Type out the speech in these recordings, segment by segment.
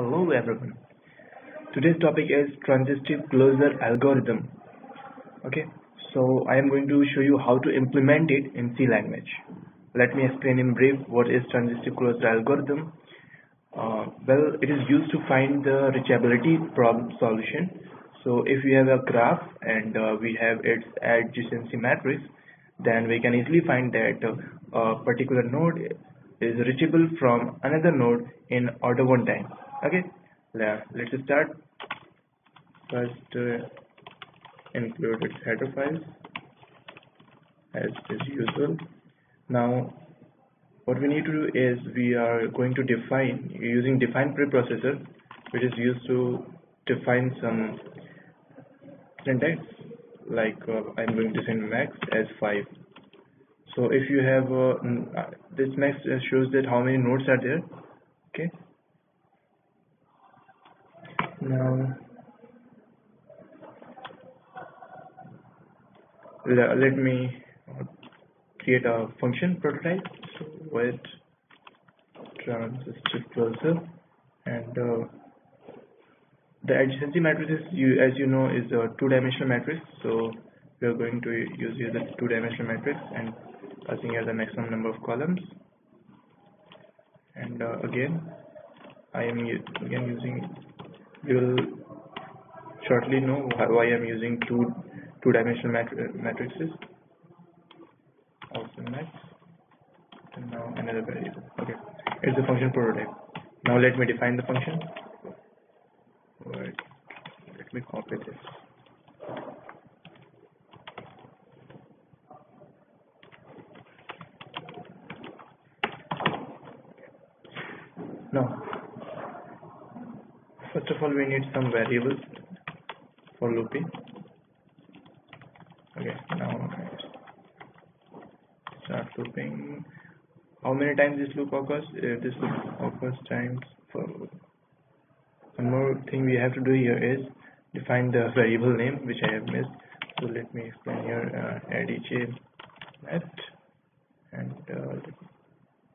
Hello everyone. Today's topic is transitive closure algorithm. Okay, so I am going to show you how to implement it in C language. Let me explain in brief what is transitive closure algorithm. Uh, well, it is used to find the reachability problem solution. So if we have a graph and uh, we have its adjacency matrix, then we can easily find that uh, a particular node is reachable from another node in order one time okay. Let's start. First uh, include its header files as is usual. Now what we need to do is we are going to define using define preprocessor which is used to define some syntax like uh, I'm going to send max as 5 so if you have uh, uh this max shows that how many nodes are there okay now let me create a function prototype. So with transitive closure and uh, the adjacency matrix you as you know is a two-dimensional matrix. So we are going to use here the two-dimensional matrix and passing here the maximum number of columns. And uh, again I am again using you will shortly know why I am using two two-dimensional mat matrices. Also max and now another variable. Okay. It's the function prototype. Now let me define the function. Right. Let me copy this. Now First of all, we need some variables for looping. Okay, now start looping. How many times this loop occurs? Uh, this loop occurs times for one more thing we have to do here is define the variable name which I have missed. So let me explain here uh, add each met and uh,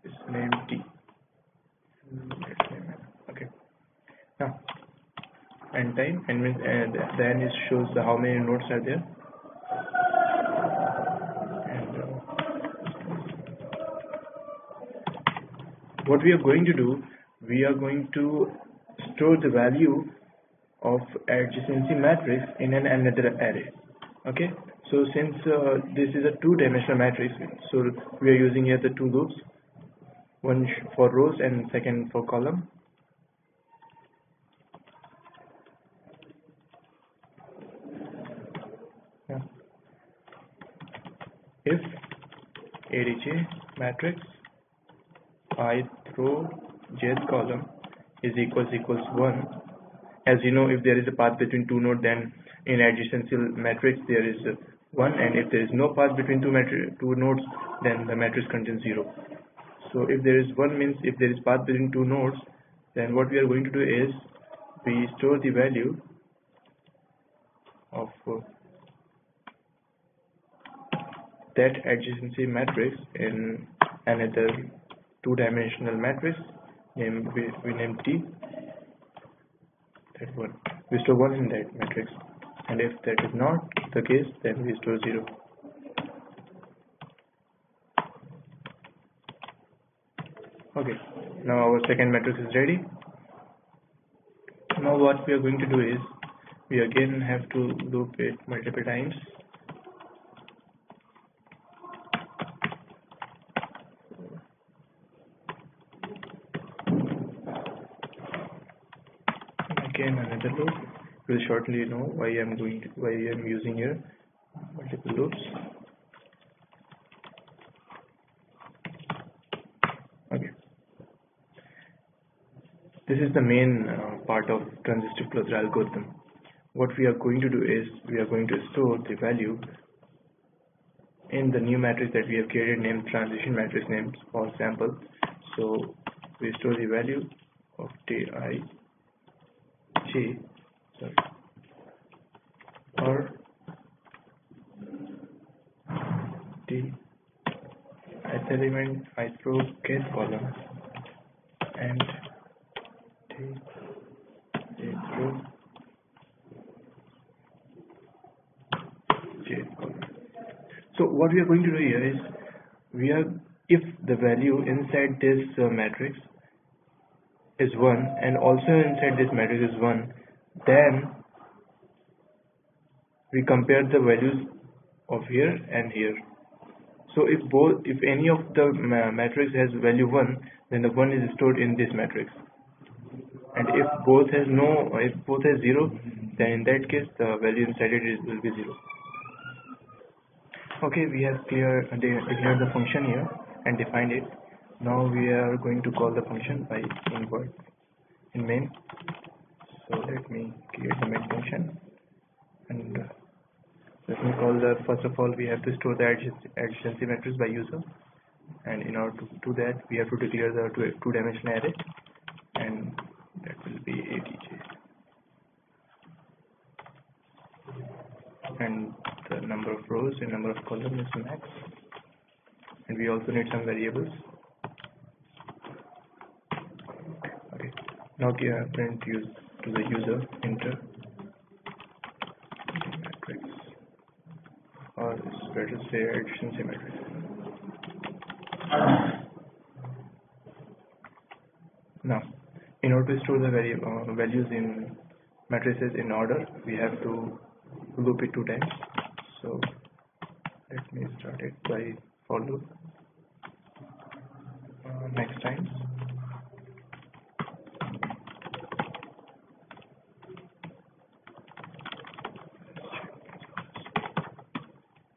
this name t. Okay. Now and then it shows how many nodes are there. And uh, what we are going to do we are going to store the value of adjacency matrix in an another array. Okay? So since uh, this is a two-dimensional matrix so we are using here the two loops one for rows and second for column if ADJ matrix i through jth column is equals equals 1 as you know if there is a path between two nodes then in adjacency matrix there is 1 and if there is no path between two two nodes then the matrix contains 0 so if there is 1 means if there is path between two nodes then what we are going to do is we store the value of uh, that adjacency matrix in another two-dimensional matrix name we, we name T. That one. We store one in that matrix. And if that is not the case then we store zero. Okay. Now our second matrix is ready. Now what we are going to do is we again have to loop it multiple times again another loop shortly know why I'm going to, why I'm using here multiple loops. Okay. This is the main uh, part of transitive closure algorithm. What we are going to do is we are going to store the value in the new matrix that we have created named transition matrix names for example so we store the value of ti sorry or element I element microgate column and the intro J column. So what we are going to do here is we are if the value inside this uh, matrix is 1 and also inside this matrix is 1 then we compare the values of here and here. So if both if any of the matrix has value 1 then the 1 is stored in this matrix. And if both has no if both has 0 then in that case the value inside it will be 0 okay we have clear declared the function here and defined it. Now we are going to call the function by invert in main. So let me create the main function and uh, let me call the first of all we have to store the adjacency matrix by user. And in order to do that we have to declare the two, two dimensional array. And that will be adj and the number of rows and number of columns is max. And we also need some variables. Okay. Now give uh, print use to the user enter matrix or better say adjacency matrix now in order to store the uh, values in matrices in order we have to loop it two times. So let me start it by for loop. Uh, next times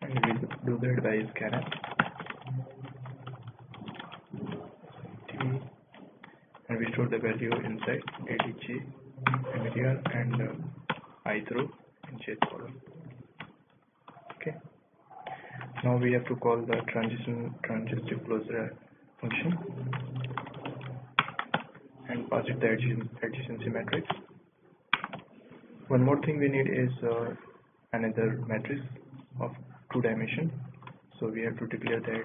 and we will do scanf and we store the value inside adj material and uh, i through in jth column? Okay. Now we have to call the transition transitive closure function and pass it the adjacency matrix. One more thing we need is uh, another matrix of two dimension so we have to declare that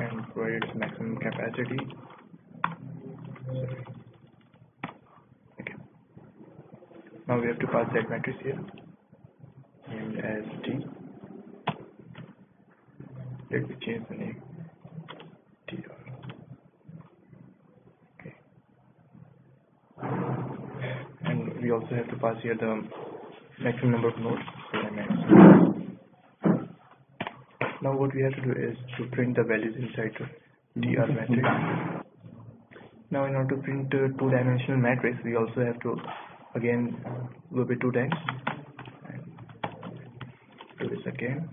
and provide its maximum capacity. Sorry. now we have to pass that matrix here. Named as T. Let me change the name. Okay. And we also have to pass here the maximum number of nodes now what we have to do is to print the values inside the TR matrix. Now in order to print a two-dimensional matrix we also have to again loop it two times. Do this again.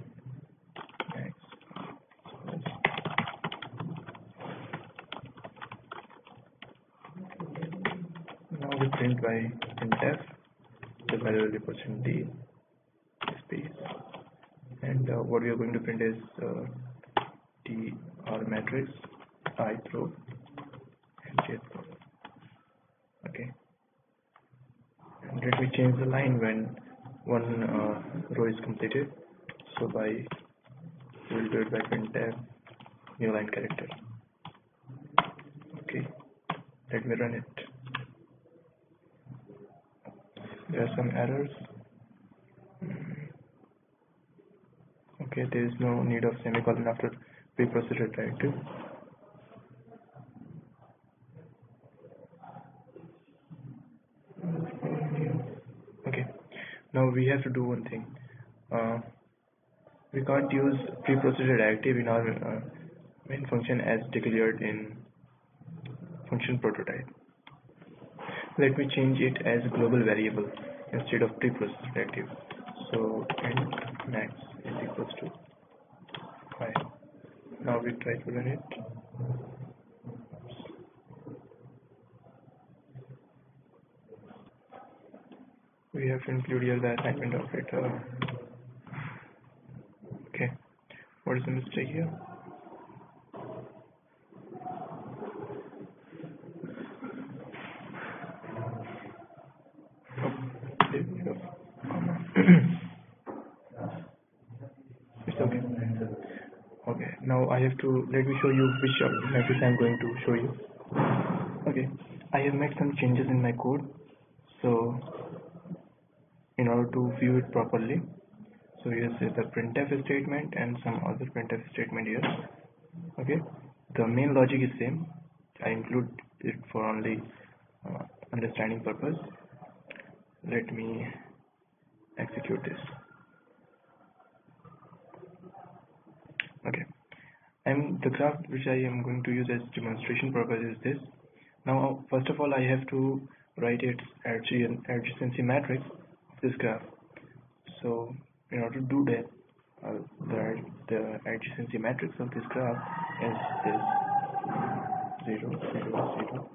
Now we print by printf. The value will be percent d and uh, what we are going to print is uh, t r matrix i throw and j throw okay. And let me change the line when one uh, row is completed. So by we'll do it by printf new line character. Okay. Let me run it. There are some errors okay there is no need of semicolon after preprocessor directive Okay, now we have to do one thing. Uh, we can't use preprocessor directive in our uh, main function as declared in function prototype. Let me change it as global variable instead of preprocessor directive so max. is equals to 5 now we try to run it. We have to include here the assignment operator uh, okay. What is the mistake here it's okay okay now I have to let me show you which matrix I'm going to show you. Okay. I have made some changes in my code. So in order to view it properly so here is the printf statement and some other printf statement here. Okay. The main logic is same. I include it for only uh, understanding purpose. Let me execute this. Okay and the graph which I am going to use as demonstration purpose is this. Now first of all I have to write its adjacency matrix of this graph. So in order to do that the, the adjacency matrix of this graph is this 0 0 0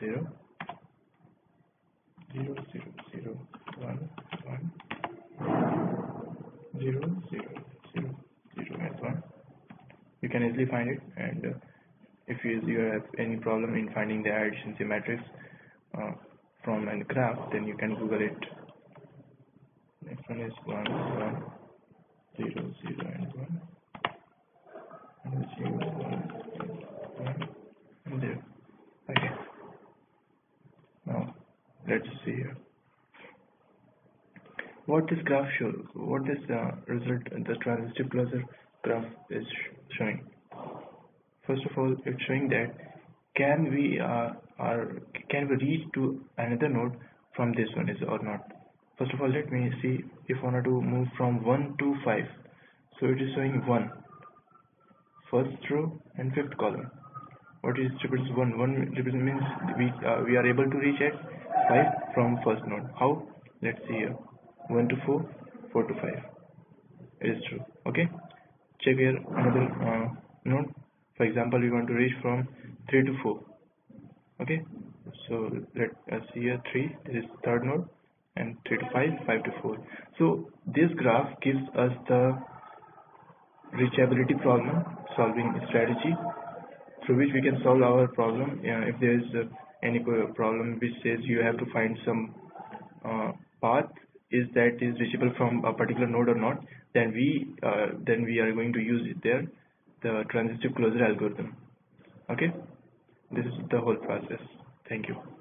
0 0 0 0 1 1 0 0 0 0 and 1 you can easily find it. And uh, if you, you have any problem in finding the adjacency matrix uh, from a graph then you can google it. Next one is 1 1 0 0 and 1 and 0 1 1 and 0 okay. Now let's see here. What this graph shows what this uh, result the transitive closure graph is showing. First of all it's showing that can we uh, are can we reach to another node from this one is or not? First of all let me see if I want to move from 1 to 5 so it is showing 1 first row and fifth column. What is represents 1 1 represents means we uh, we are able to reach at 5 from first node. How? Let's see here. 1 to 4 4 to 5 it is true. Okay check here another uh, node for example we want to reach from 3 to 4 okay? So let us see here 3 this is third node and 3 to 5 5 to 4 so this graph gives us the reachability problem solving strategy through which we can solve our problem. If there is uh, any problem which says you have to find some uh, path is that is reachable from a particular node or not then we uh, then we are going to use it there the transitive closure algorithm. Okay? This is the whole process. Thank you